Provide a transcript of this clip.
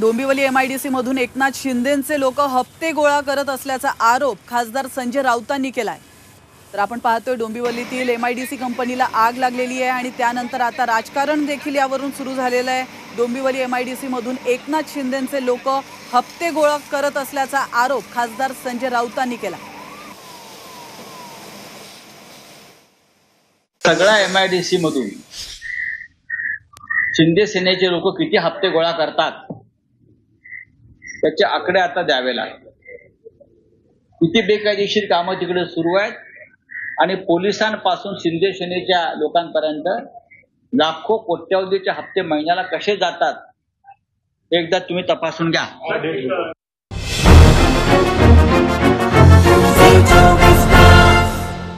Dombivli MIDC मधून एकनाथ शिंदेचे लोक हप्ते गोळा करत असल्याचा आरोप खासदार संजय राऊतांनी केलाय. तर आपण पाहतोय डोंबिवलीतील एमआयडीसी कंपनीला आग लागलेली आहे आणि त्यानंतर आता राजकारण देखील यावरून सुरू झालेलं आहे. डोंबिवली एम एमआयडीसी मधून एकनाथ शिंदेचे लोक हप्ते गोळा करत असल्याचा आरोप खासदार संजय राऊतांनी केला. सगळ्या एम आय डी सी मधून शिंदे सेनेचे लोक किती हप्ते गोळा करतात? त्याचे आकडे आता द्यावे लागतात. किती बेकायदेशीर कामं तिकडे सुरू आहेत आणि पोलिसांपासून शिंदे सेनेच्या लोकांपर्यंत लाखो कोट्यावधीचे हप्ते महिन्याला कसे जातात एकदा तुम्ही तपासून घ्या.